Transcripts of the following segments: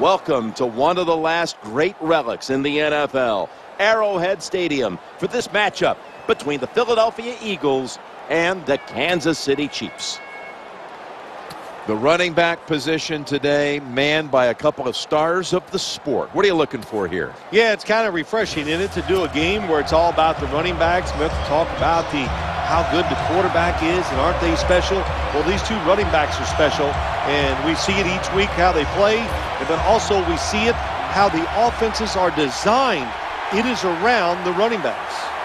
Welcome to one of the last great relics in the NFL, Arrowhead Stadium, for this matchup between the Philadelphia Eagles and the Kansas City Chiefs. The running back position today manned by a couple of stars of the sport. What are you looking for here? Yeah, it's kind of refreshing in it to do a game where it's all about the running backs. We have to talk about the how good the quarterback is and aren't they special? Well, these two running backs are special and we see it each week how they play and then also we see it how the offenses are designed. It is around the running backs.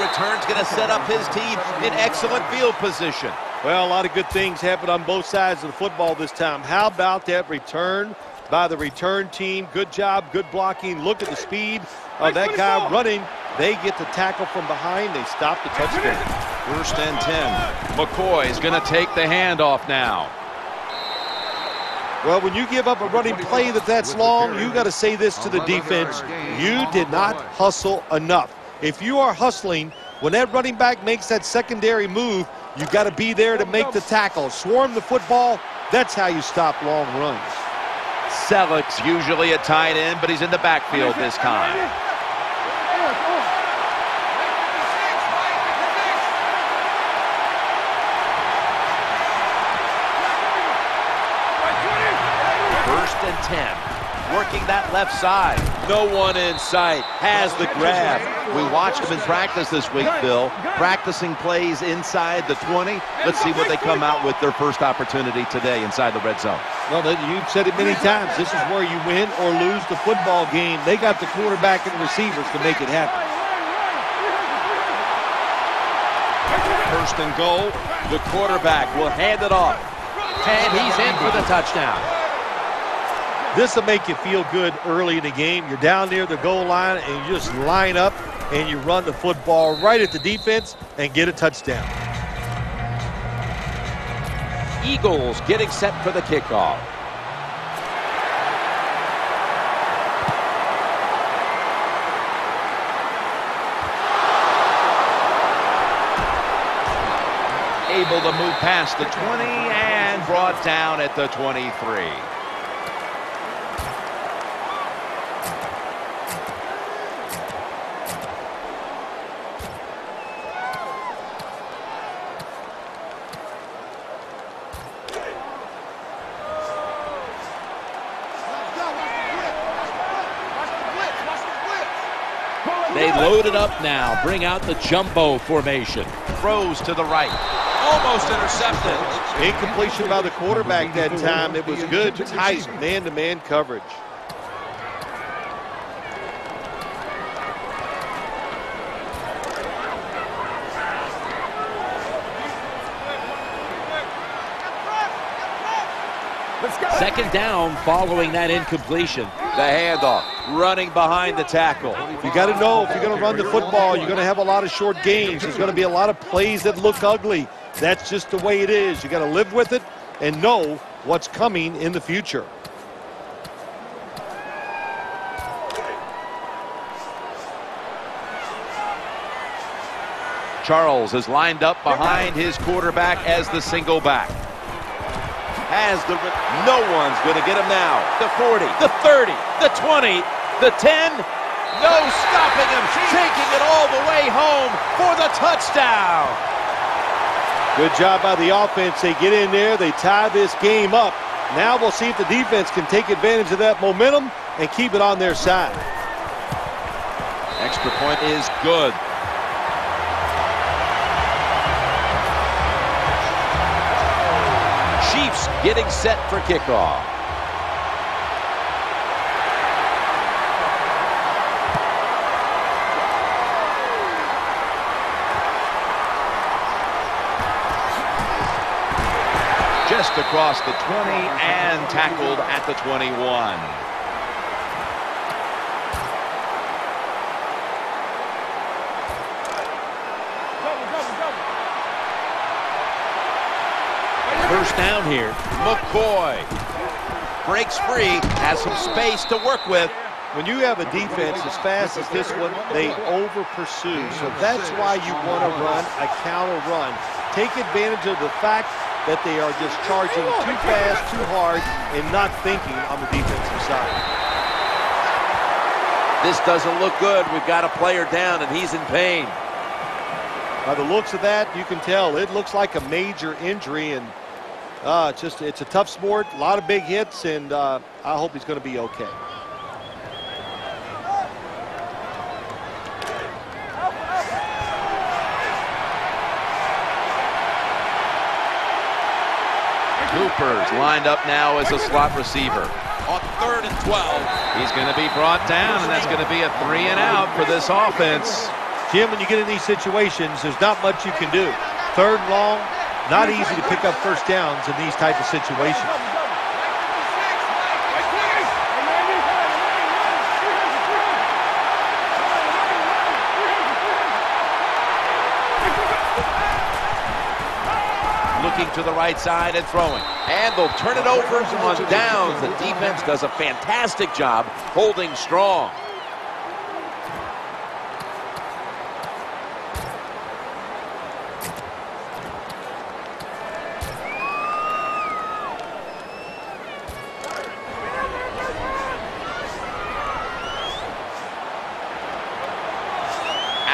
Return's going to set up his team in excellent field position. Well, a lot of good things happened on both sides of the football this time. How about that return by the return team? Good job, good blocking. Look at the speed of that guy running. They get the tackle from behind. They stop the touchdown. First and 10. McCoy is going to take the handoff now. Well, when you give up a running play that that's long, you got to say this to the defense. You did not hustle enough. If you are hustling, when that running back makes that secondary move, you've got to be there to make the tackle. Swarm the football. That's how you stop long runs. Celek's usually a tight end, but he's in the backfield this time. First and 10 working that left side. No one in sight. Has the grab. We watched him in practice this week, Bill. Practicing plays inside the 20. Let's see what they come out with their first opportunity today inside the red zone. Well, you've said it many times. This is where you win or lose the football game. They got the quarterback and receivers to make it happen. First and goal. The quarterback will hand it off. And he's in for the touchdown. This will make you feel good early in the game. You're down near the goal line and you just line up and you run the football right at the defense and get a touchdown. Eagles getting set for the kickoff. Able to move past the 20 and brought down at the 23. They load it up now. Bring out the jumbo formation. Throws to the right. Almost intercepted. Incompletion by the quarterback that time. It was good, tight man-to-man -man coverage. Second down following that incompletion. The handoff, running behind the tackle. You got to know if you're going to run the football, you're going to have a lot of short gains. There's going to be a lot of plays that look ugly. That's just the way it is. You got to live with it and know what's coming in the future. Charles is lined up behind his quarterback as the single back has the... No one's going to get him now. The 40, the 30, the 20, the 10. No stopping him. Taking it all the way home for the touchdown. Good job by the offense. They get in there. They tie this game up. Now we'll see if the defense can take advantage of that momentum and keep it on their side. Extra point is good. Getting set for kickoff. Just across the 20 and tackled at the 21. First down here. McCoy. breaks free, has some space to work with. When you have a defense as fast as this one, they over pursue. So that's why you want to run a counter run. Take advantage of the fact that they are just charging too fast, too hard, and not thinking on the defensive side. This doesn't look good. We've got a player down, and he's in pain. By the looks of that, you can tell it looks like a major injury, and uh, it's just it's a tough sport, a lot of big hits, and uh, I hope he's going to be okay. Cooper's lined up now as a slot receiver. On third and 12. He's going to be brought down, and that's going to be a three and out for this offense. Jim, when you get in these situations, there's not much you can do. Third and long, not easy to pick up first downs in these type of situations. Looking to the right side and throwing. And they'll turn it over on downs. The defense does a fantastic job holding strong.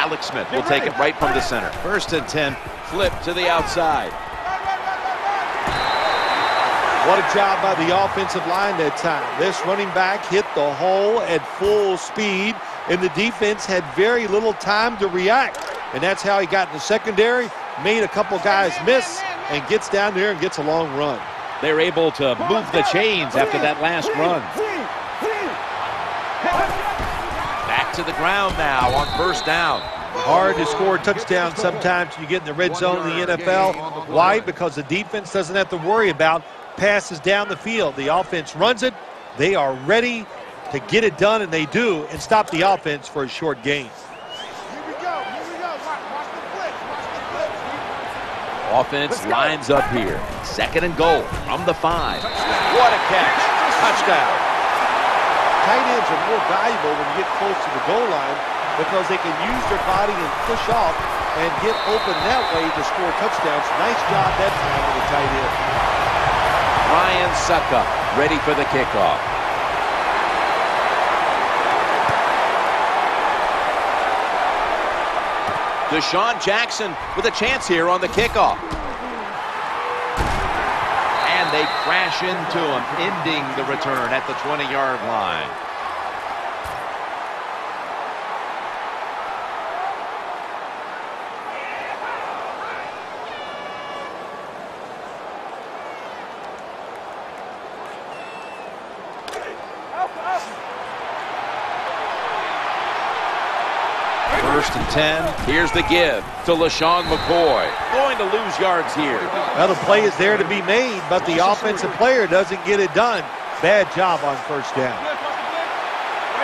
Alex Smith will take it right from the center. First and 10, flip to the outside. What a job by the offensive line that time. This running back hit the hole at full speed, and the defense had very little time to react. And that's how he got in the secondary, made a couple guys miss, and gets down there and gets a long run. They're able to move the chains after that last run. Back to the ground now on first down. Hard to score a touchdown sometimes you get in the red zone in the NFL. Why? Because the defense doesn't have to worry about passes down the field. The offense runs it. They are ready to get it done, and they do, and stop the offense for a short gain. Offense lines up here. Second and goal from the five. What a catch. Touchdown. Tight ends are more valuable when you get close to the goal line because they can use their body and push off and get open that way to score touchdowns. Nice job that time with the tight end. Ryan Succop ready for the kickoff. DeSean Jackson with a chance here on the kickoff. And they crash into him, ending the return at the 20-yard line. First and 10. Here's the give to LeSean McCoy. Going to lose yards here. Well, the play is there to be made, but the offensive player doesn't get it done. Bad job on first down.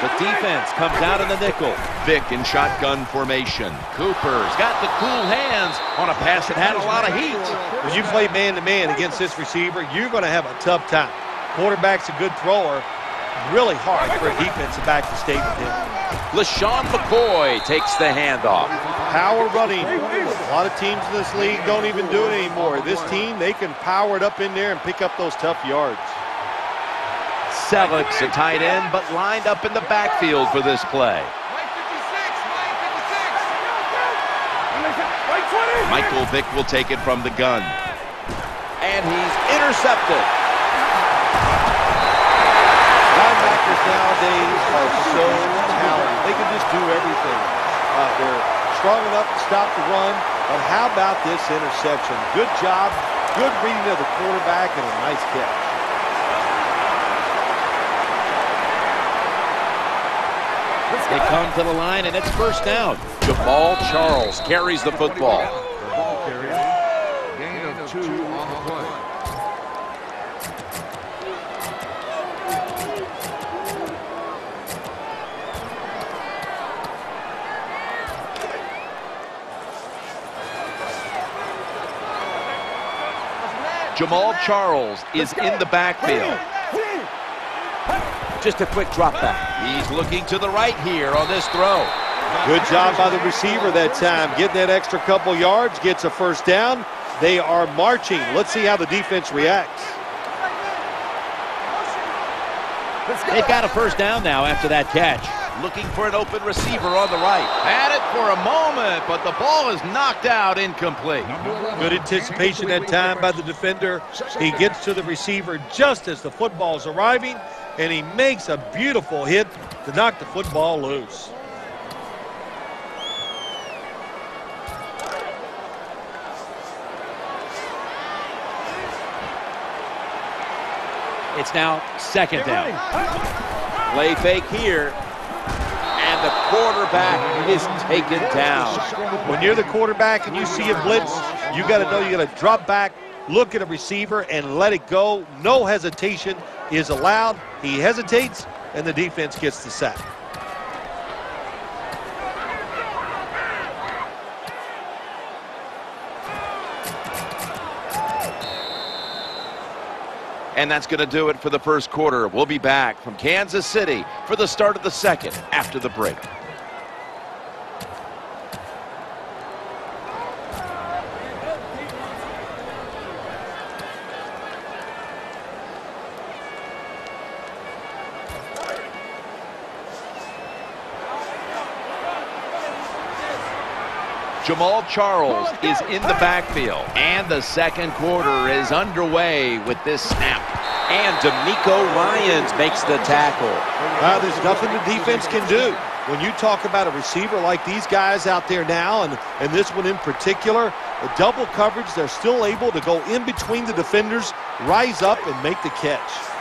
The defense comes out in the nickel. Vick in shotgun formation. Cooper's got the cool hands on a pass that had a lot of heat. When you play man-to-man -man against this receiver, you're going to have a tough time. Quarterback's a good thrower. Really hard for a defensive back to stay with him. LeSean McCoy takes the handoff. Power running. A lot of teams in this league don't even do it anymore. This team, they can power it up in there and pick up those tough yards. Celek's a tight end, but lined up in the backfield for this play. Michael Vick will take it from the gun. And he's intercepted. Nowadays are so talented. They can just do everything. Uh, they're strong enough to stop the run, but how about this interception? Good job, good reading of the quarterback, and a nice catch. They come to the line, and it's first down. Jamaal Charles carries the football. Jamaal Charles is in the backfield. Just a quick drop back. He's looking to the right here on this throw. Good job by the receiver that time. Getting that extra couple yards, gets a first down. They are marching. Let's see how the defense reacts. They've got a first down now after that catch. Looking for an open receiver on the right. Had it for a moment, but the ball is knocked out incomplete. Good anticipation that time by the defender. He gets to the receiver just as the football is arriving, and he makes a beautiful hit to knock the football loose. It's now second down. Play fake here. Quarterback is taken down. When you're the quarterback and you see a blitz, you got to know you got to drop back, look at a receiver, and let it go. No hesitation is allowed. He hesitates, and the defense gets the sack. And that's going to do it for the first quarter. We'll be back from Kansas City for the start of the second after the break. Jamaal Charles is in the backfield. And the second quarter is underway with this snap. And DeMeco Ryans makes the tackle. Well, there's nothing the defense can do. When you talk about a receiver like these guys out there now, and, and this one in particular, the double coverage, they're still able to go in between the defenders, rise up, and make the catch.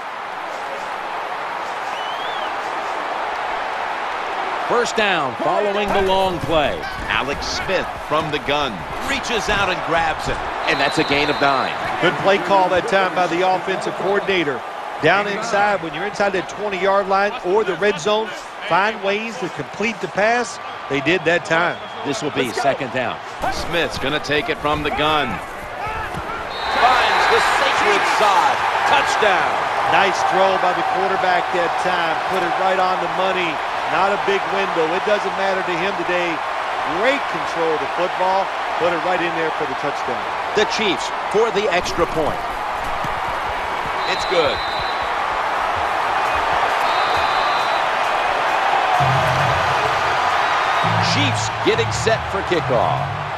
First down following the long play. Alex Smith from the gun reaches out and grabs it. And that's a gain of nine. Good play call that time by the offensive coordinator. Down inside, when you're inside that 20-yard line or the red zone, find ways to complete the pass. They did that time. This will be second down. Smith's going to take it from the gun. Finds the sacred side. Touchdown. Nice throw by the quarterback that time. Put it right on the money. Not a big window. It doesn't matter to him today. Great control of the football. Put it right in there for the touchdown. The Chiefs for the extra point. It's good. Chiefs getting set for kickoff.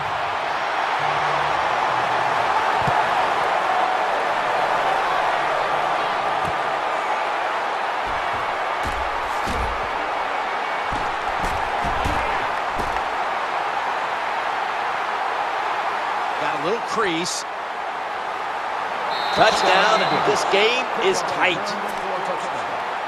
Touchdown. This game is tight.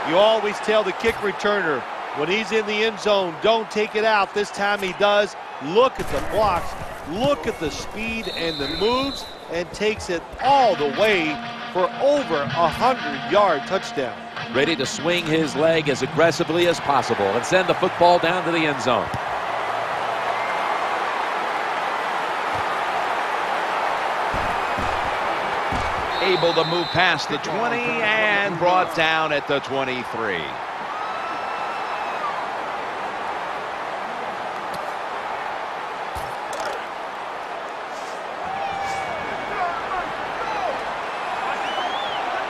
You always tell the kick returner when he's in the end zone, don't take it out. This time he does. Look at the blocks. Look at the speed and the moves and takes it all the way for over a 100-yard touchdown. Ready to swing his leg as aggressively as possible and send the football down to the end zone. Able to move past the 20 and brought down at the 23.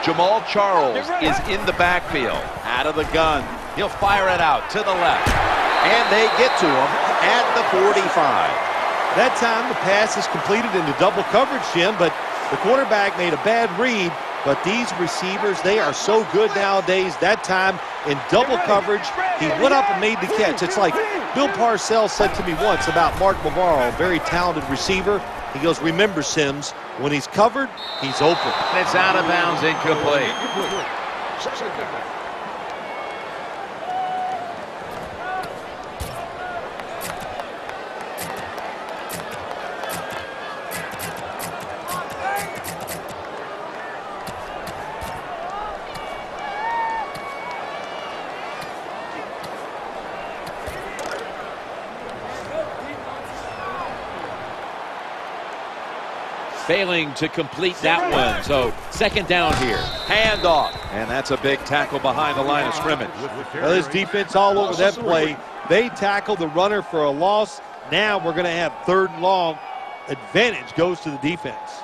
Jamaal Charles is in the backfield. Out of the gun. He'll fire it out to the left. And they get to him at the 45. That time the pass is completed into double coverage, Jim, but the quarterback made a bad read. But these receivers, they are so good nowadays. That time in double coverage, he went up and made the catch. It's like Bill Parcells said to me once about Mark Bavaro, a very talented receiver. He goes, remember, Simms, when he's covered, he's open. It's out of bounds, incomplete. Failing to complete that one. So second down here. Handoff. And that's a big tackle behind the line of scrimmage. Well, this defense all over that play. They tackled the runner for a loss. Now we're going to have third and long. Advantage goes to the defense.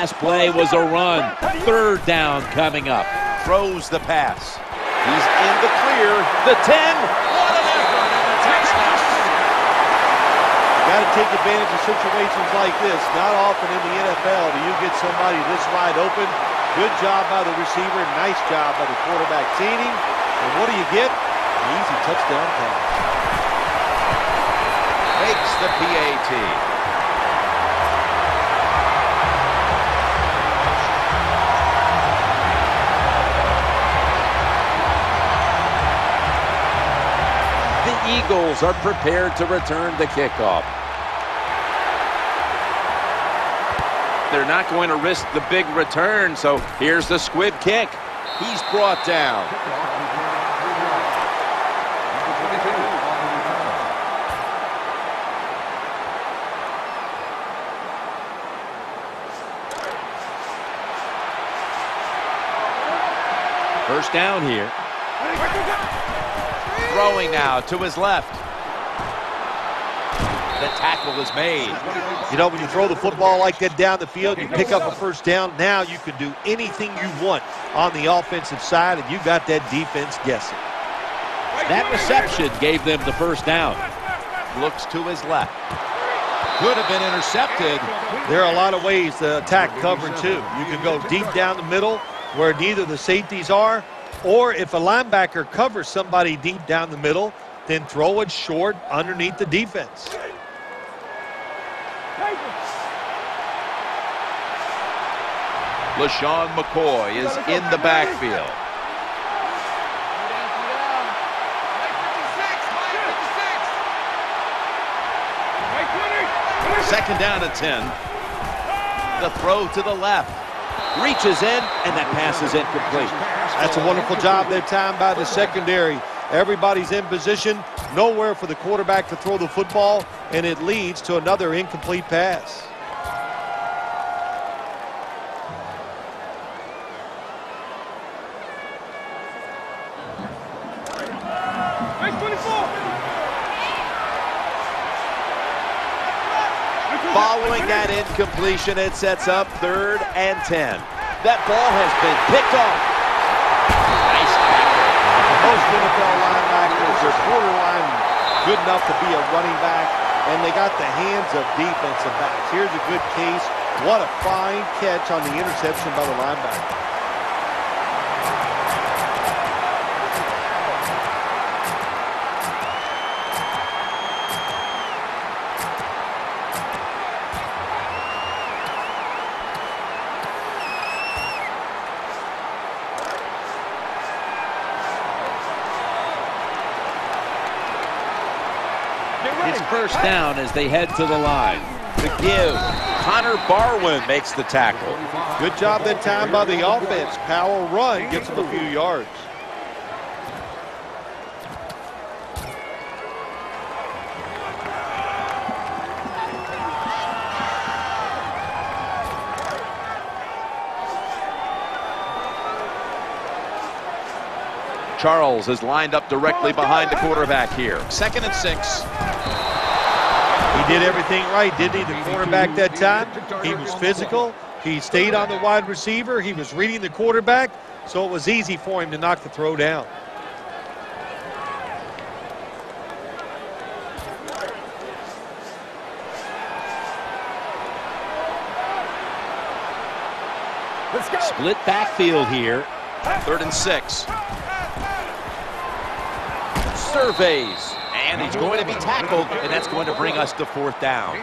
Last play was a run. Third down coming up. Throws the pass. He's in the clear. The 10. What an effort and a touchdown. Got to take advantage of situations like this. Not often in the NFL do you get somebody this wide open. Good job by the receiver. Nice job by the quarterback seeing him. And what do you get? An easy touchdown pass. Makes the PAT. Eagles are prepared to return the kickoff. They're not going to risk the big return, so here's the squib kick. He's brought down. First down here. Throwing now to his left. The tackle is made. You know, when you throw the football like that down the field, you pick up a first down. Now you can do anything you want on the offensive side, and you got that defense guessing. That reception gave them the first down. Looks to his left. Could have been intercepted. There are a lot of ways to attack cover, too. You can go deep down the middle where neither the safeties are, or if a linebacker covers somebody deep down the middle, then throw it short underneath the defense. LeSean McCoy is in the backfield. Second down at 10. The throw to the left. Reaches in, and that pass is incomplete. That's a wonderful job that time by the secondary. Everybody's in position, nowhere for the quarterback to throw the football, and it leads to another incomplete pass. Following that incompletion, it sets up third and 10. That ball has been picked off. Nice tackle. Most NFL linebackers are borderline good enough to be a running back, and they got the hands of defensive backs. Here's a good case. What a fine catch on the interception by the linebacker. As they head to the line. The give. Connor Barwin makes the tackle. Good job that time by the offense. Power run gets them a few yards. Charles is lined up directly behind the quarterback here. Second and six. He did everything right, didn't he? The quarterback that time. He was physical. He stayed on the wide receiver. He was reading the quarterback, so it was easy for him to knock the throw down. Split backfield here. Third and six. Surveys. And he's going to be tackled, and that's going to bring us to fourth down.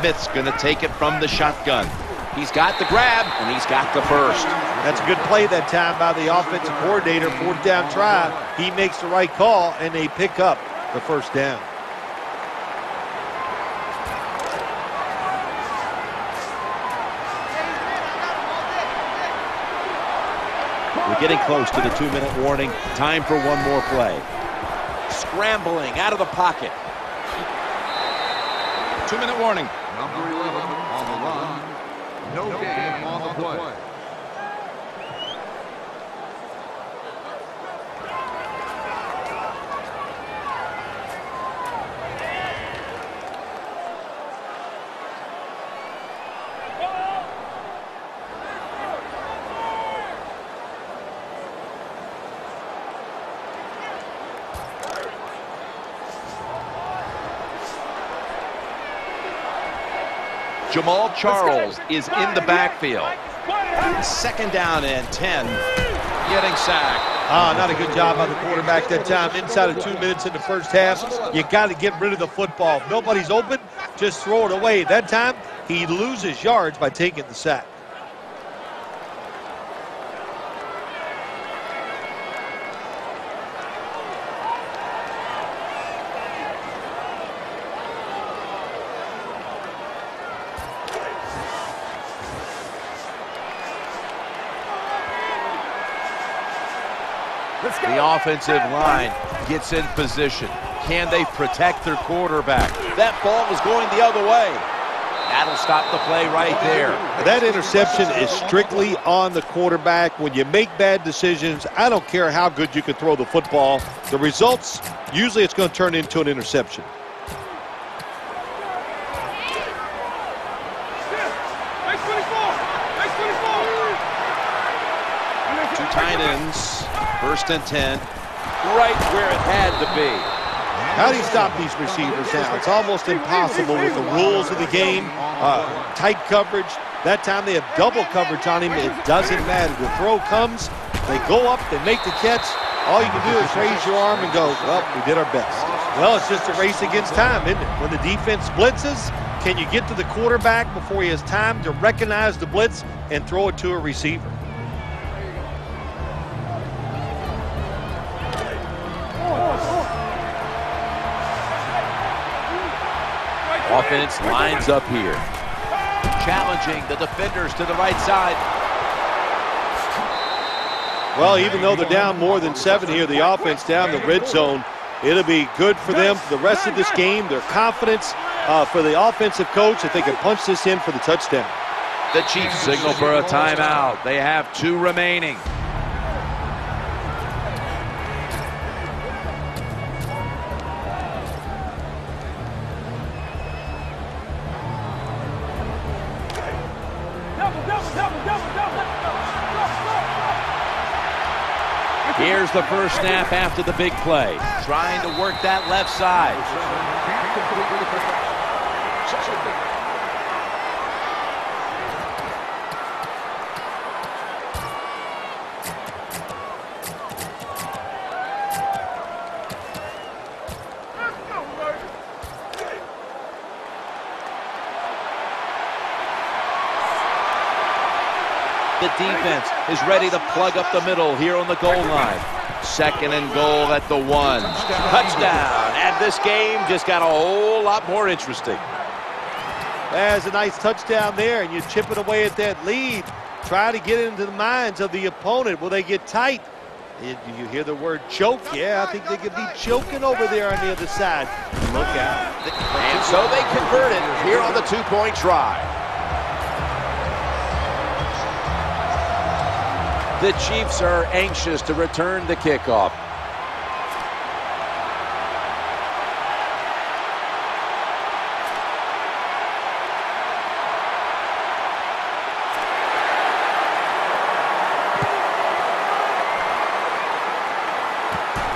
Smith's going to take it from the shotgun. He's got the grab, and he's got the first. That's a good play that time by the offensive coordinator. Fourth down try. He makes the right call, and they pick up the first down. We're getting close to the two-minute warning. Time for one more play. Scrambling out of the pocket. Two-minute warning. Number 11 on the line. No, game on the play. Jamaal Charles is in the backfield. Second down and 10. Getting sacked. Ah, not a good job by the quarterback that time. Inside of two minutes in the first half, you got to get rid of the football. If nobody's open, just throw it away. That time, he loses yards by taking the sack. The offensive line gets in position. Can they protect their quarterback? That ball was going the other way. That'll stop the play right there. That interception is strictly on the quarterback. When you make bad decisions, I don't care how good you can throw the football. The results, usually it's going to turn into an interception. Two tight ends. First and 10. Right where it had to be. How do you stop these receivers now? It's almost impossible with the rules of the game. Uh, tight coverage. That time they have double coverage on him. It doesn't matter. The throw comes. They go up. They make the catch. All you can do is raise your arm and go, well, we did our best. Well, it's just a race against time, isn't it? When the defense blitzes, can you get to the quarterback before he has time to recognize the blitz and throw it to a receiver? Offense lines up here. Challenging the defenders to the right side. Well, even though they're down more than seven here, the offense down the red zone, it'll be good for them for the rest of this game. Their confidence uh, for the offensive coach that they can punch this in for the touchdown. The Chiefs signal for a timeout. They have two remaining. Here's the first snap after the big play. Trying to work that left side. Ready to plug up the middle here on the goal line. Second and goal at the one. Touchdown. And this game just got a whole lot more interesting. There's a nice touchdown there, and you chip it away at that lead. Try to get into the minds of the opponent. Will they get tight? You hear the word choke? Yeah, I think they could be choking over there on the other side. Look out. And so they convert it here on the two-point try. The Chiefs are anxious to return the kickoff.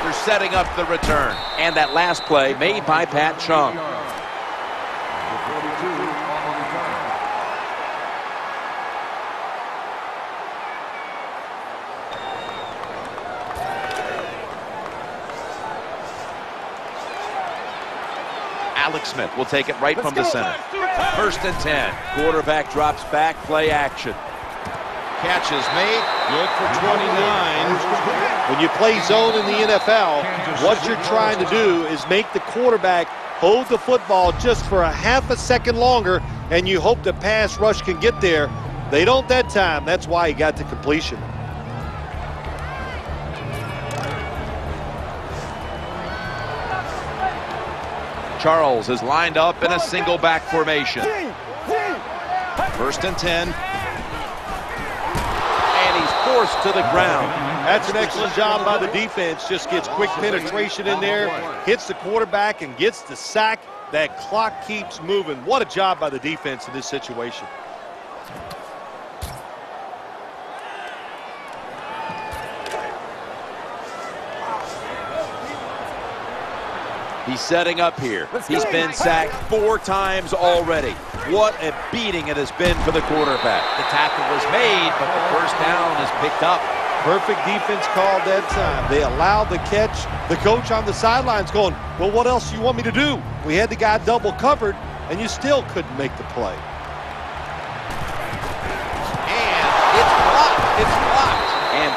They're setting up the return. And that last play made by Pat Chung. Alex Smith will take it right from the center. First and 10. Quarterback drops back, play action. Catch is made. Good for 29. When you play zone in the NFL, what you're trying to do is make the quarterback hold the football just for a half a second longer, and you hope the pass rush can get there. They don't that time. That's why he got to completion. Charles is lined up in a single back formation. First and 10. And he's forced to the ground. That's an excellent job by the defense. Just gets quick penetration in there, hits the quarterback, and gets the sack. That clock keeps moving. What a job by the defense in this situation. He's setting up here. He's been sacked four times already. What a beating it has been for the quarterback. The tackle was made, but the first down is picked up. Perfect defense call that time. They allowed the catch. The coach on the sidelines going, well, what else do you want me to do? We had the guy double covered, and you still couldn't make the play. And it's blocked. It's blocked. And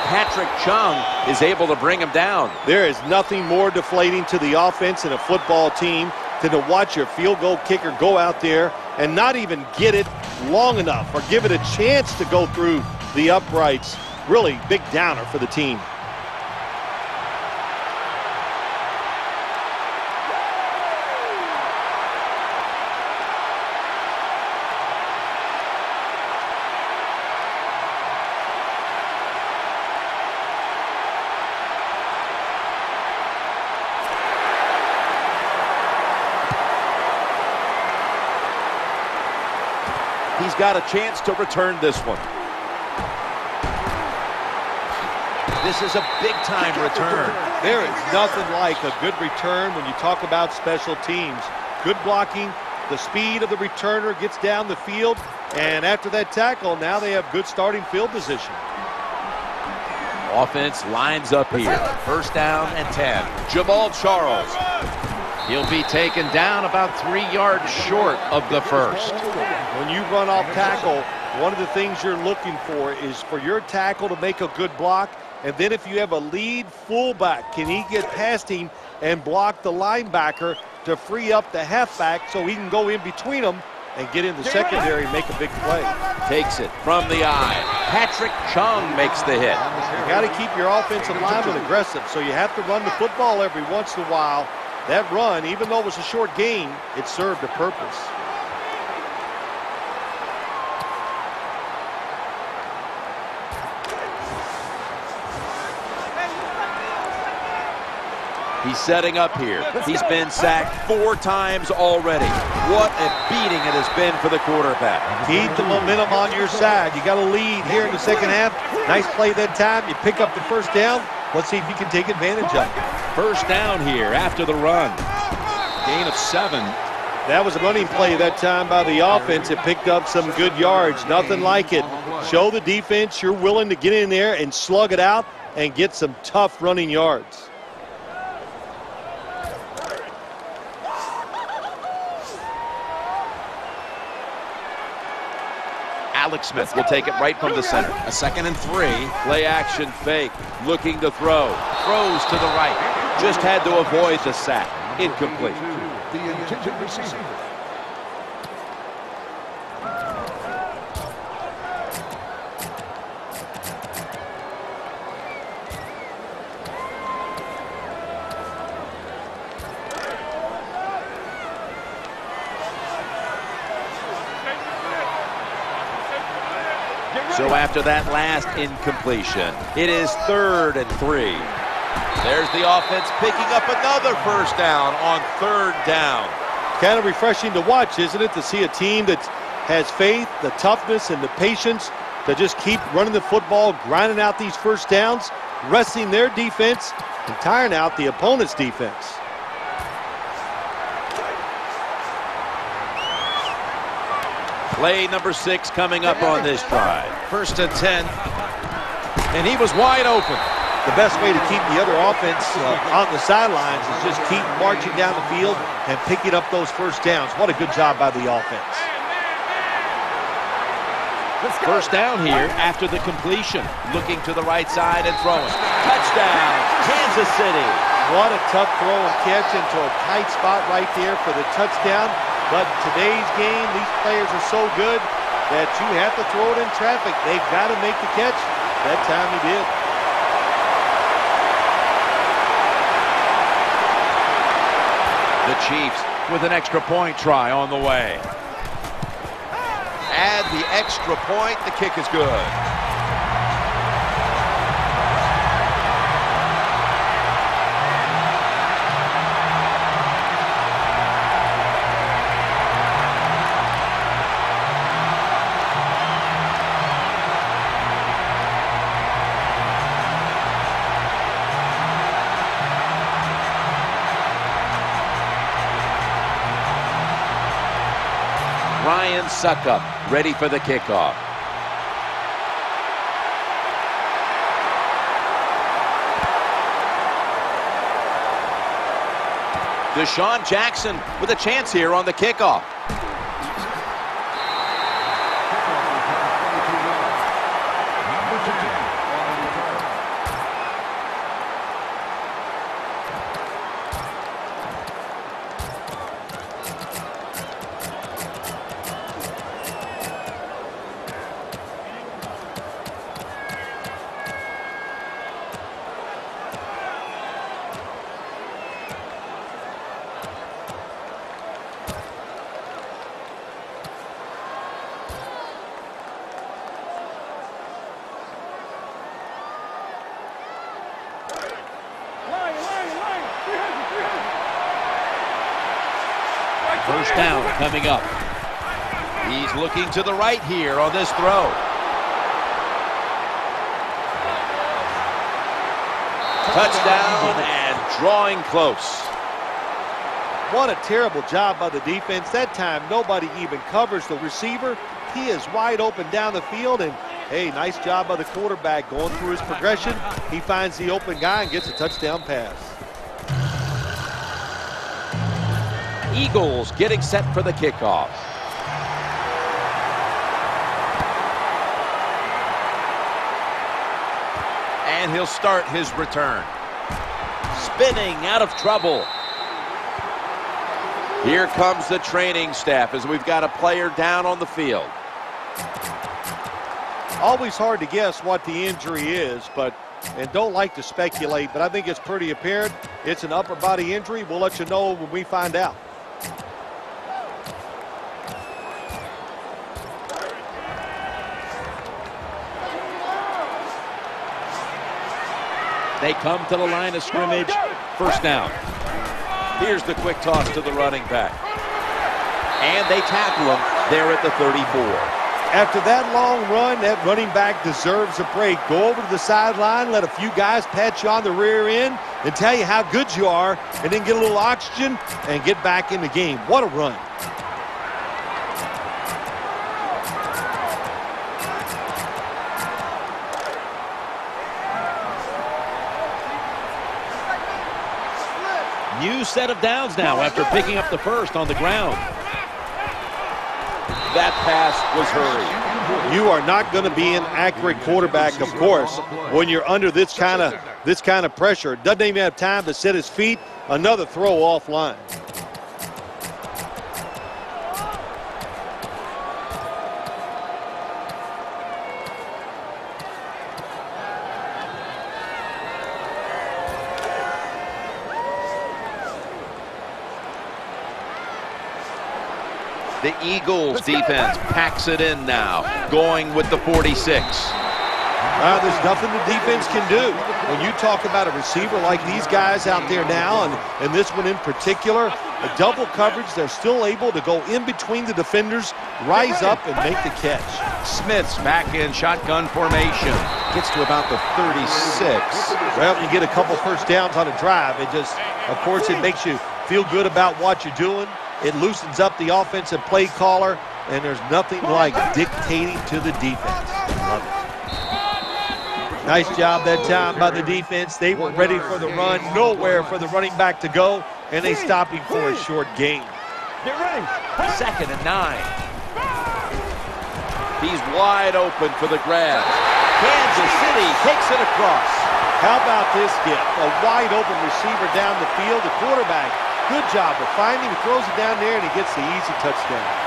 Patrick Chung is able to bring him down. There is nothing more deflating to the offense in a football team than to watch your field goal kicker go out there and not even get it long enough or give it a chance to go through the uprights. Really big downer for the team. He's got a chance to return this one. This is a big-time return. There is nothing like a good return when you talk about special teams. Good blocking, the speed of the returner gets down the field, and after that tackle, now they have good starting field position. Offense lines up here. First down and 10. Jamaal Charles. He'll be taken down about three yards short of the first. When you run off tackle, one of the things you're looking for is for your tackle to make a good block, and then if you have a lead fullback, can he get past him and block the linebacker to free up the halfback so he can go in between them and get in the secondary and make a big play. Takes it from the eye. Patrick Chung makes the hit. You got to keep your offensive lineman aggressive, so you have to run the football every once in a while. That run, even though it was a short game, it served a purpose. He's setting up here. He's been sacked four times already. What a beating it has been for the quarterback. Keep the momentum on your side. You got a lead here in the second half. Nice play that time. You pick up the first down. Let's see if you can take advantage of it. First down here after the run. Gain of seven. That was a running play that time by the offense. It picked up some good yards. Nothing like it. Show the defense you're willing to get in there and slug it out and get some tough running yards. Alex Smith will take it right from the center. A second and three. Play action fake. Looking to throw. Throws to the right. Just had to avoid the sack. Incomplete. The intended receiver. So after that last incompletion, it is third and three. There's the offense picking up another first down on third down. Kind of refreshing to watch, isn't it, to see a team that has faith, the toughness, and the patience to just keep running the football, grinding out these first downs, resting their defense, and tiring out the opponent's defense. Play number six coming up on this drive. First and 10. And he was wide open. the best way to keep the other offense uh, on the sidelines is just keep marching down the field and picking up those first downs. What a good job by the offense. First down here after the completion. Looking to the right side and throwing. Touchdown, Kansas City. What a tough throw and catch into a tight spot right there for the touchdown. But today's game, these players are so good that you have to throw it in traffic. They've got to make the catch. That time he did. The Chiefs with an extra point try on the way. Add the extra point. The kick is good. Ryan Succop ready for the kickoff. DeSean Jackson with a chance here on the kickoff. To the right here on this throw. Touchdown and drawing close. What a terrible job by the defense. That time, nobody even covers the receiver. He is wide open down the field, and hey, nice job by the quarterback going through his progression. He finds the open guy and gets a touchdown pass. Eagles getting set for the kickoff. And he'll start his return. Spinning out of trouble. Here comes the training staff as we've got a player down on the field. Always hard to guess what the injury is, but and don't like to speculate, but I think it's pretty apparent. It's an upper body injury. We'll let you know when we find out. They come to the line of scrimmage. First down. Here's the quick toss to the running back. And they tackle him there at the 34. After that long run, that running back deserves a break. Go over to the sideline, let a few guys pat you on the rear end and tell you how good you are, and then get a little oxygen and get back in the game. What a run. Set of downs now after picking up the first on the ground. That pass was hurried. You are not going to be an accurate quarterback, of course, when you're under this kind of this kind of pressure. Doesn't even have time to set his feet. Another throw offline. The Eagles defense packs it in now, going with the 46. Uh, there's nothing the defense can do. When you talk about a receiver like these guys out there now, and, and this one in particular, a double coverage, they're still able to go in between the defenders, rise up, and make the catch. Smith's back in shotgun formation. Gets to about the 36. Well, you get a couple first downs on a drive. It just, of course, it makes you feel good about what you're doing. It loosens up the offensive play caller, and there's nothing like dictating to the defense. Love it. Nice job that time by the defense. They were ready for the run, nowhere for the running back to go, and they stopped him for a short gain. Get ready. Second and nine. He's wide open for the grab. Kansas City takes it across. How about this gift? A wide open receiver down the field. The quarterback, good job of finding. He throws it down there, and he gets the easy touchdown.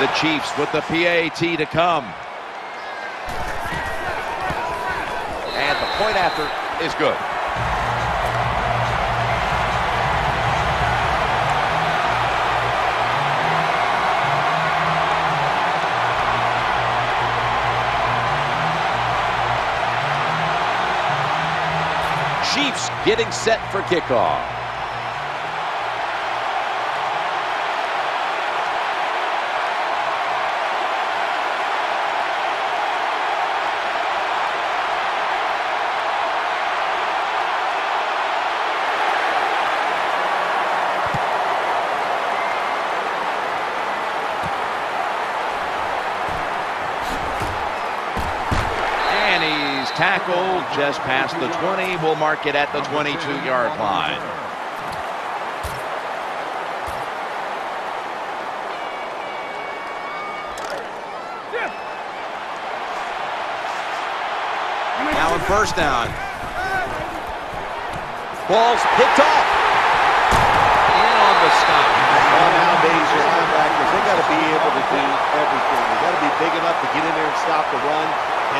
The Chiefs with the PAT to come. And the point after is good. Getting set for kickoff. tackle just past the 20. We'll mark it at the 22-yard line. Now in first down. Ball's picked off. In on the stop. Well, nowadays, your linebackers, they got to be able to do everything. They got to be big enough to get in there and stop the run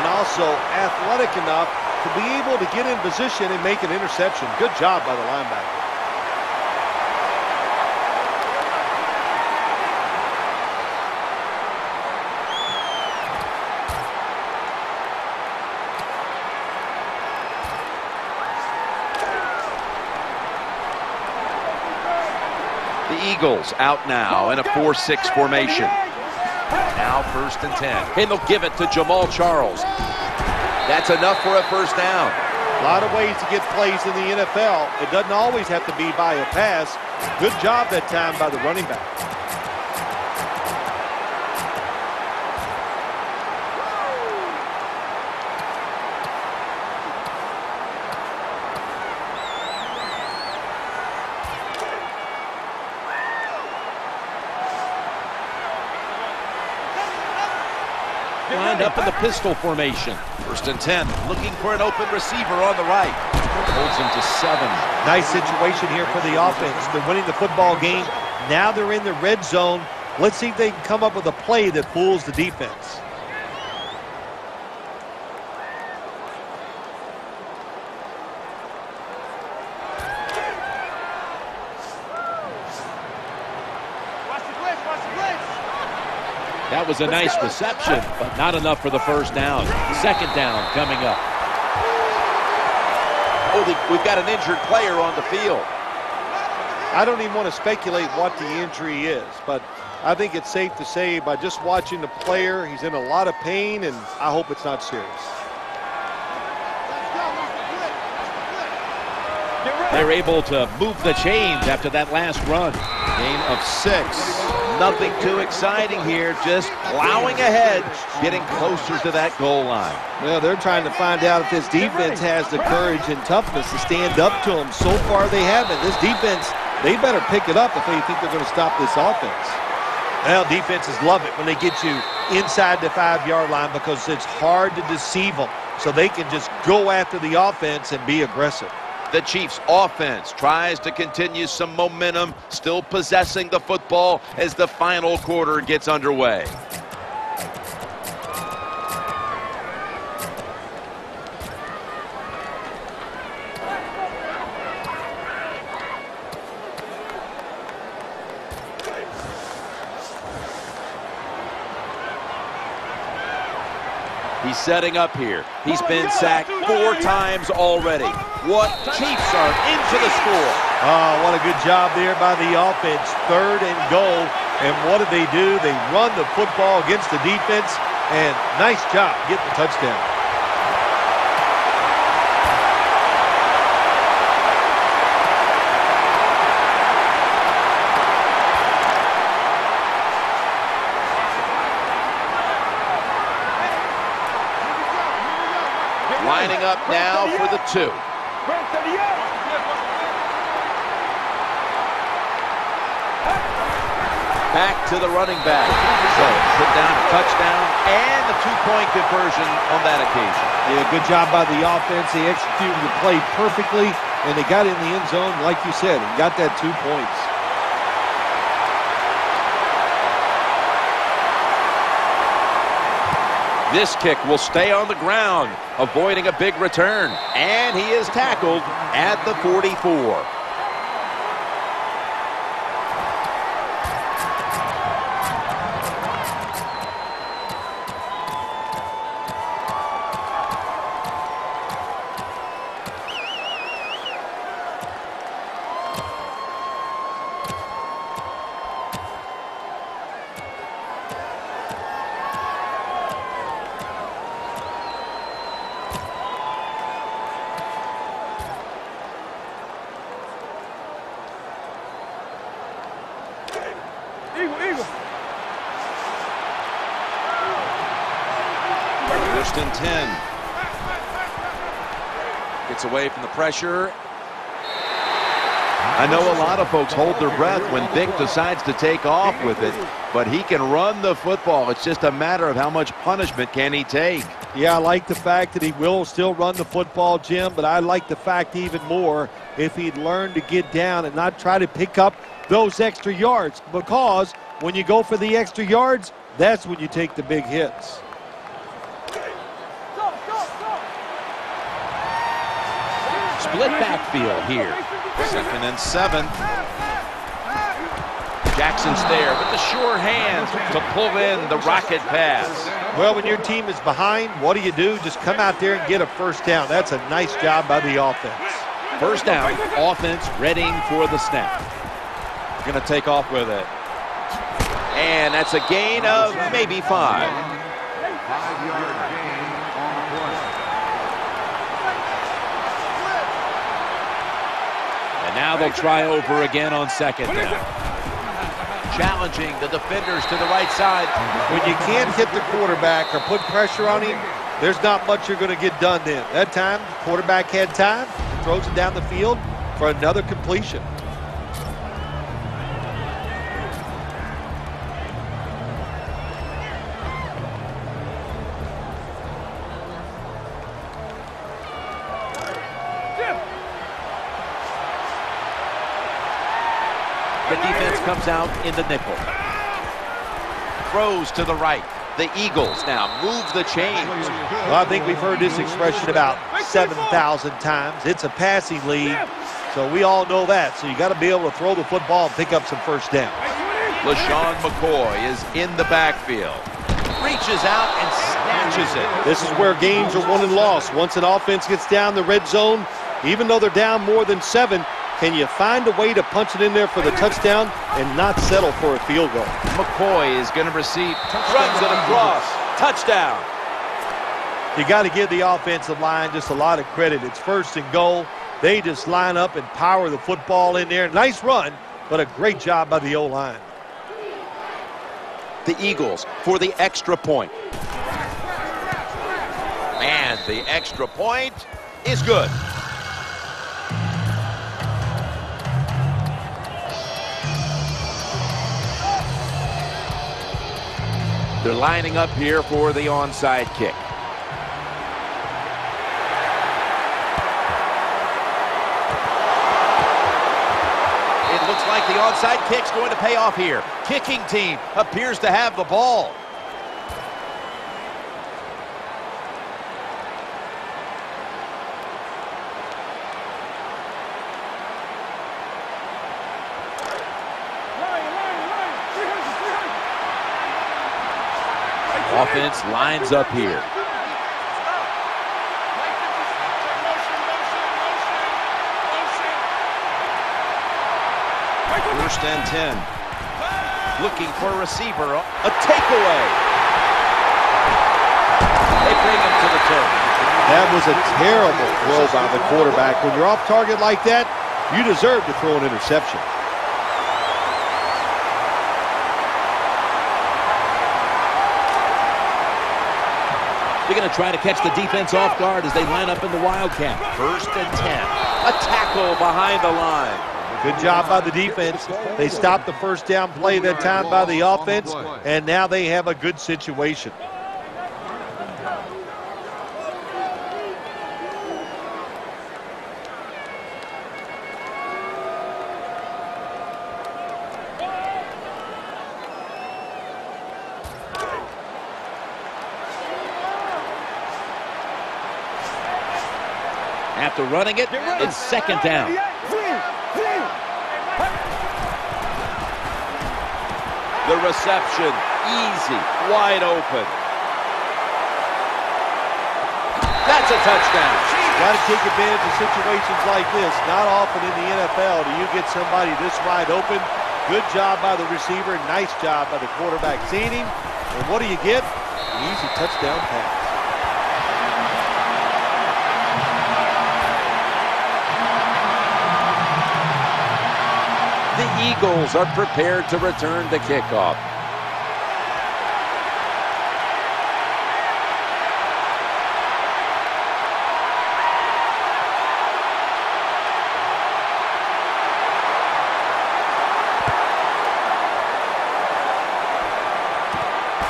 and also athletic enough to be able to get in position and make an interception. Good job by the linebacker. The Eagles out now in a 4-6 formation. Now first and 10. And they'll give it to Jamaal Charles. That's enough for a first down. A lot of ways to get plays in the NFL. It doesn't always have to be by a pass. Good job that time by the running back. Pistol formation. First and 10, looking for an open receiver on the right. Holds him to seven. Nice situation here for the offense. They're winning the football game. Now they're in the red zone. Let's see if they can come up with a play that fools the defense. That was a nice reception, but not enough for the first down. Second down coming up. Oh, we've got an injured player on the field. I don't even want to speculate what the injury is, but I think it's safe to say by just watching the player, he's in a lot of pain, and I hope it's not serious. They're able to move the chains after that last run. Game of six. Nothing too exciting here, just plowing ahead, getting closer to that goal line. Well, they're trying to find out if this defense has the courage and toughness to stand up to them. So far, they haven't. This defense, they better pick it up if they think they're going to stop this offense. Well, defenses love it when they get you inside the five-yard line because it's hard to deceive them. So they can just go after the offense and be aggressive. The Chiefs offense tries to continue some momentum, still possessing the football as the final quarter gets underway. He's setting up here. He's oh, been sacked four times already. What Chiefs are into the score. Oh, what a good job there by the offense. Third and goal. And what did they do? They run the football against the defense. And nice job getting the touchdown. Up now for the two. Back to the running back. So put down a touchdown and the two-point conversion on that occasion. Yeah, good job by the offense. They executed the play perfectly, and they got in the end zone, like you said, and got that two points. This kick will stay on the ground, avoiding a big return. And he is tackled at the 44. Pressure. I know a lot of folks hold their breath when Vic decides to take off with it, but he can run the football. It's just a matter of how much punishment can he take. Yeah, I like the fact that he will still run the football, Jim, but I like the fact even more if he'd learn to get down and not try to pick up those extra yards because when you go for the extra yards, that's when you take the big hits. Split backfield here. Second and seven. Jackson's there with the sure hands to pull in the rocket pass. Well, when your team is behind, what do you do? Just come out there and get a first down. That's a nice job by the offense. First down, offense readying for the snap. Going to take off with it. And that's a gain of maybe five. Five-yard gain on the play. And now they'll try over again on second down. Challenging the defenders to the right side. When you can't hit the quarterback or put pressure on him, there's not much you're going to get done then. That time, quarterback had time, throws it down the field for another completion. Comes out in the nickel. Throws to the right. The Eagles now move the chains. Well, I think we've heard this expression about 7,000 times. It's a passing lead, so we all know that. So you got to be able to throw the football and pick up some first down. LeSean McCoy is in the backfield. Reaches out and snatches it. This is where games are won and lost. Once an offense gets down the red zone, even though they're down more than seven, can you find a way to punch it in there for the touchdown and not settle for a field goal? McCoy is going to receive, runs it across. Touchdown. You got to give the offensive line just a lot of credit. It's first and goal. They just line up and power the football in there. Nice run, but a great job by the O-line. The Eagles for the extra point. And the extra point is good. They're lining up here for the onside kick. It looks like the onside kick's going to pay off here. Kicking team appears to have the ball. Offense lines up here. First and 10. Looking for a receiver. A takeaway. They bring him to the turf. That was a terrible throw by the quarterback. When you're off target like that, you deserve to throw an interception. Going to try to catch the defense off guard as they line up in the Wildcat. First and 10. A tackle behind the line. Good job by the defense. They stopped the first down play that time by the offense, and now they have a good situation. After running it, it's second down. The reception, easy, wide open. That's a touchdown. Got to take advantage of situations like this. Not often in the NFL do you get somebody this wide open. Good job by the receiver. Nice job by the quarterback seeing him. And what do you get? An easy touchdown pass. Eagles are prepared to return the kickoff.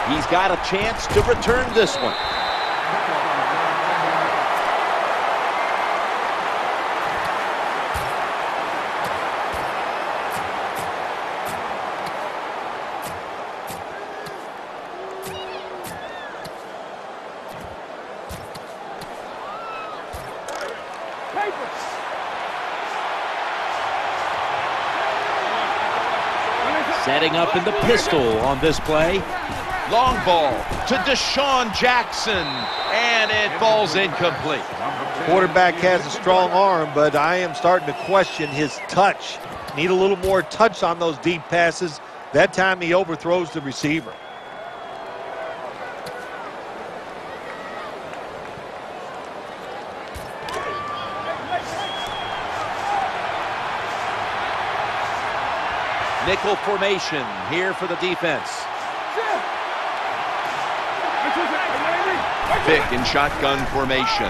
He's got a chance to return this one. In the pistol on this play. Long ball to DeSean Jackson, and it falls incomplete. Quarterback has a strong arm, but I am starting to question his touch. Need a little more touch on those deep passes. That time he overthrows the receiver. Nickel formation here for the defense. Vick in shotgun formation.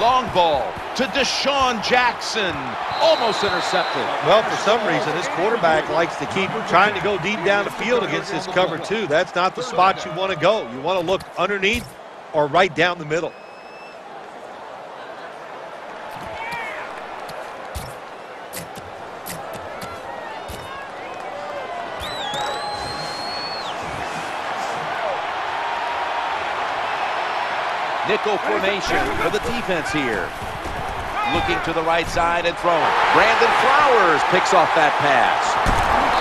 Long ball to DeSean Jackson. Almost intercepted. Well, for some reason, this quarterback likes to keep trying to go deep down the field against this cover two. That's not the spot you want to go. You want to look underneath or right down the middle. Nickel formation for the defense here. Looking to the right side and throwing. Brandon Flowers picks off that pass.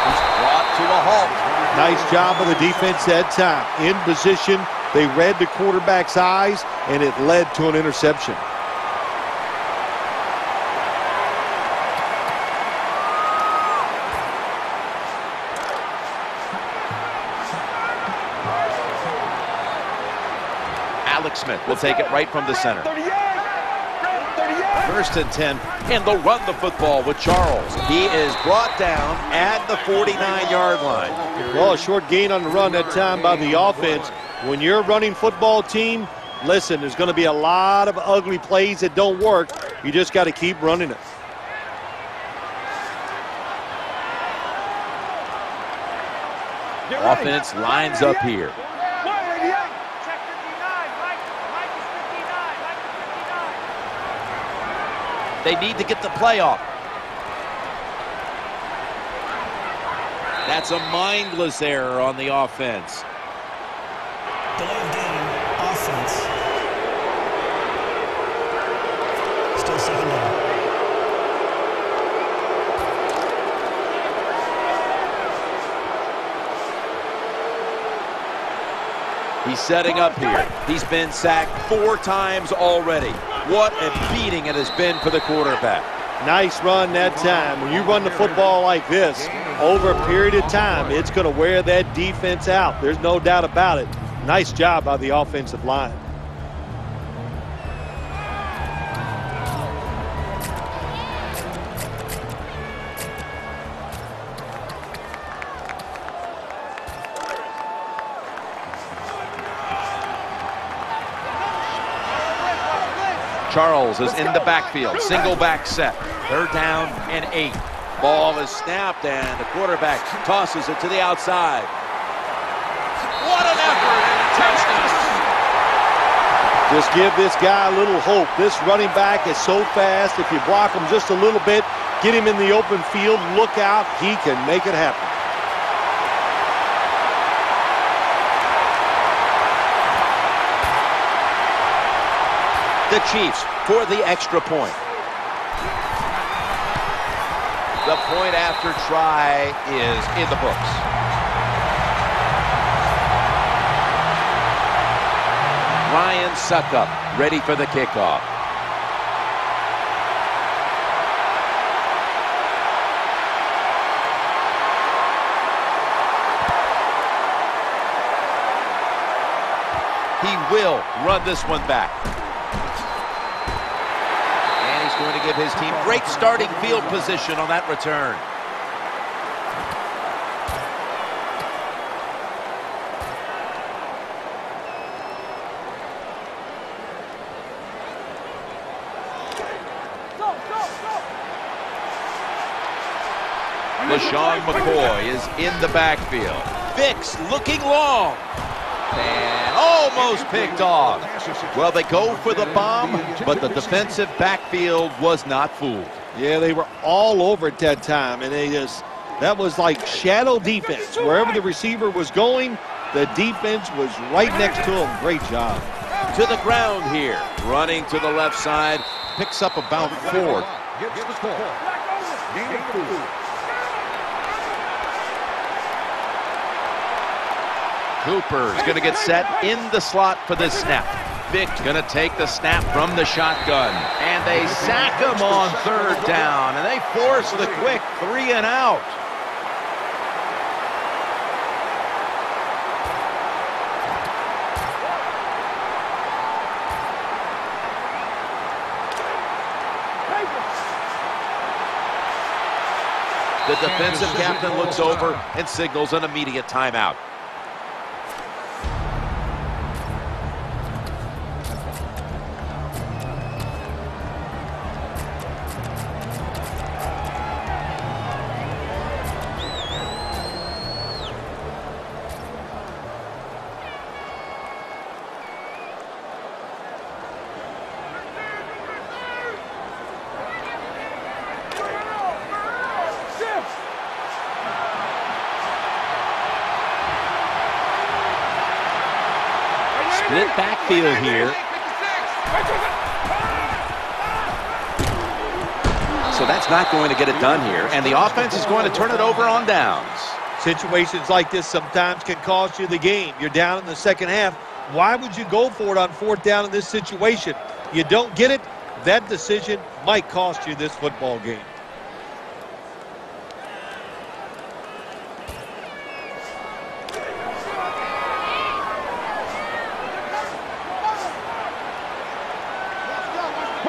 He's brought to a halt. Nice job of the defense that time. In position, they read the quarterback's eyes, and it led to an interception. Take it right from the center. First and 10, and they'll run the football with Charles. He is brought down at the 49-yard line. Well, a short gain on the run that time by the offense. When you're a running football team, listen, there's going to be a lot of ugly plays that don't work. You just got to keep running it. Offense lines up here. They need to get the playoff. That's a mindless error on the offense. Delay game, offense. He's setting up here. He's been sacked four times already. What a beating it has been for the quarterback. Nice run that time. When you run the football like this, over a period of time, it's going to wear that defense out. There's no doubt about it. Nice job by the offensive line. Charles is in the backfield. Single back set. Third down and eight. Ball is snapped, and the quarterback tosses it to the outside. What an effort and a touchdown. Just give this guy a little hope. This running back is so fast. If you block him just a little bit, get him in the open field, look out, he can make it happen. The Chiefs for the extra point. The point after try is in the books. Ryan Succop ready for the kickoff. He will run this one back. And he's going to give his team great starting field position on that return. LeSean McCoy is in the backfield. Vicks looking long. And almost picked off. Well, they go for the bomb, but the defensive backfield was not fooled. Yeah, they were all over at that time, and they just, that was like shadow defense. Wherever the receiver was going, the defense was right next to him. Great job. To the ground here. Running to the left side. Picks up about four. Gets the call. Gain of four. Cooper is going to get set in the slot for this snap. Vick going to take the snap from the shotgun. And they sack him on third down. And they force the quick three and out. The defensive captain looks over and signals an immediate timeout. Not going to get it done here. And the offense is going to turn it over on downs. Situations like this sometimes can cost you the game. You're down in the second half. Why would you go for it on fourth down in this situation? You don't get it, that decision might cost you this football game.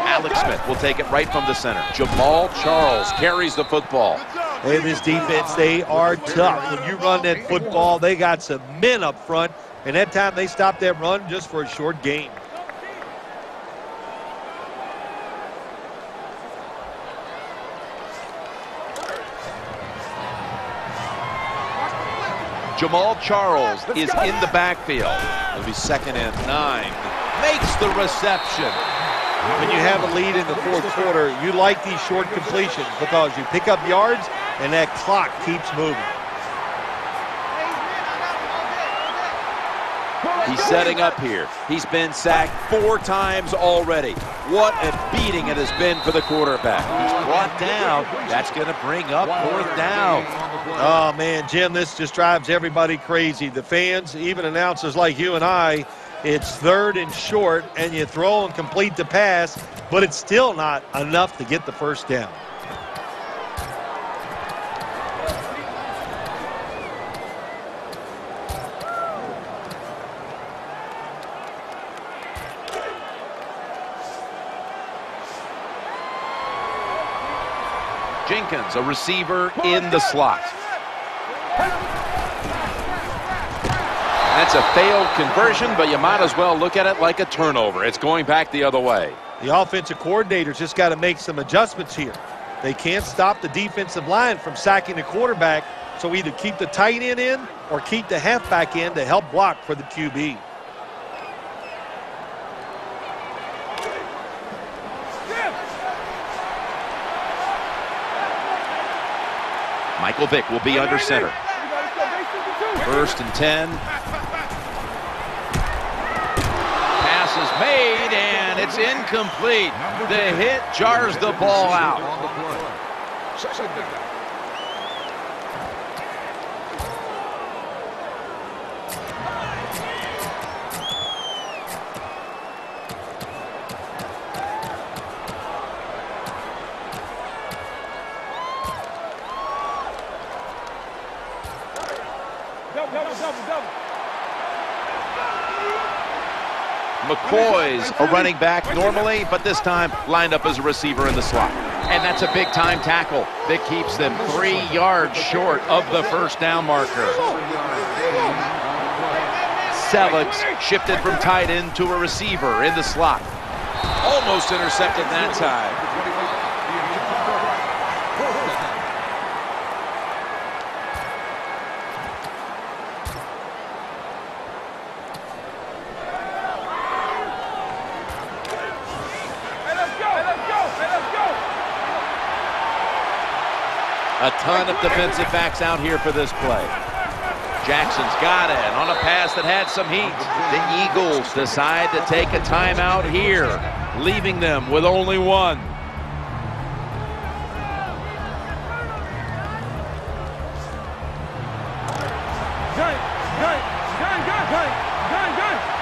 Alex Smith will take it right from the center. Jamaal Charles carries the football. Hey, this defense, they are tough. When you run that football, they got some men up front, and that time they stopped that run just for a short gain. Jamaal Charles is in the backfield. It'll be second and nine. Makes the reception. When you have a lead in the fourth quarter, you like these short completions because you pick up yards and that clock keeps moving. He's setting up here. He's been sacked four times already. What a beating it has been for the quarterback. He's brought down. That's going to bring up fourth down. Oh, man, Jim, this just drives everybody crazy. The fans, even announcers like you and I, it's third and short, and you throw and complete the pass, but it's still not enough to get the first down. Jenkins, a receiver in the slot. That's a failed conversion, but you might as well look at it like a turnover. It's going back the other way. The offensive coordinators just got to make some adjustments here. They can't stop the defensive line from sacking the quarterback, so either keep the tight end in or keep the halfback in to help block for the QB. Michael Vick will be under center. First and 10. Pass is made, and it's incomplete. The hit jars the ball out. A running back normally, but this time lined up as a receiver in the slot. And that's a big time tackle that keeps them three yards short of the first down marker. Celek's shifted from tight end to a receiver in the slot. Almost intercepted that time. A ton of defensive backs out here for this play. Jackson's got it on a pass that had some heat. The Eagles decide to take a timeout here, leaving them with only one.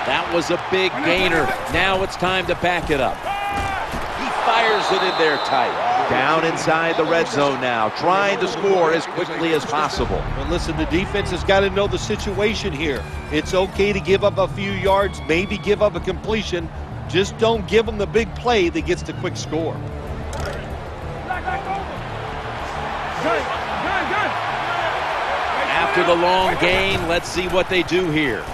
That was a big gainer. Now it's time to back it up. He fires it in there tight. Down inside the red zone now, trying to score as quickly as possible. But listen, the defense has got to know the situation here. It's okay to give up a few yards, maybe give up a completion. Just don't give them the big play that gets the quick score. After the long gain, let's see what they do here.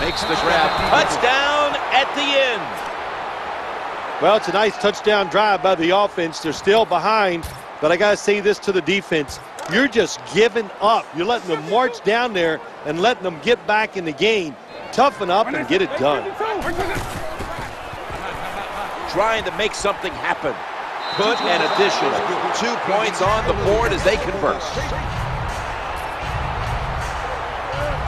Makes the grab. Touchdown at the end. Well, it's a nice touchdown drive by the offense. They're still behind, but I got to say this to the defense. You're just giving up. You're letting them march down there and letting them get back in the game. Toughen up and get it done. Trying to make something happen. Put an additional two points on the board as they convert.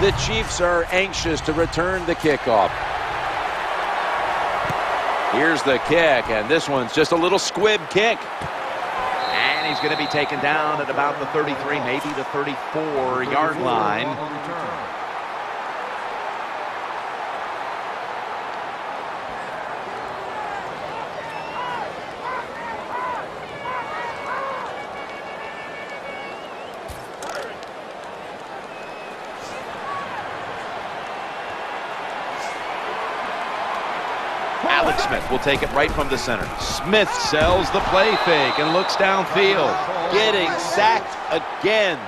The Chiefs are anxious to return the kickoff. Here's the kick, and this one's just a little squib kick. And he's going to be taken down at about the 33, maybe the 34-yard line. Alex Smith will take it right from the center. Smith sells the play fake and looks downfield. Getting sacked again.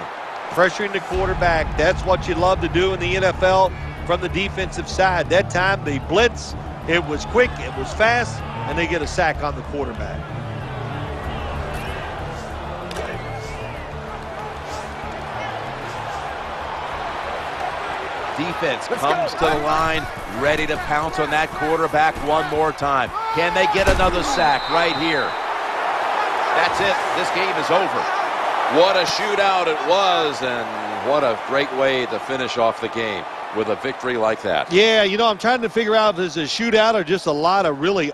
Pressuring the quarterback. That's what you love to do in the NFL from the defensive side. That time they blitz. It was quick, it was fast, and they get a sack on the quarterback. Defense comes to the line, ready to pounce on that quarterback one more time. Can they get another sack right here? That's it. This game is over. What a shootout it was, and what a great way to finish off the game with a victory like that. Yeah, you know, I'm trying to figure out if it's a shootout or just a lot of really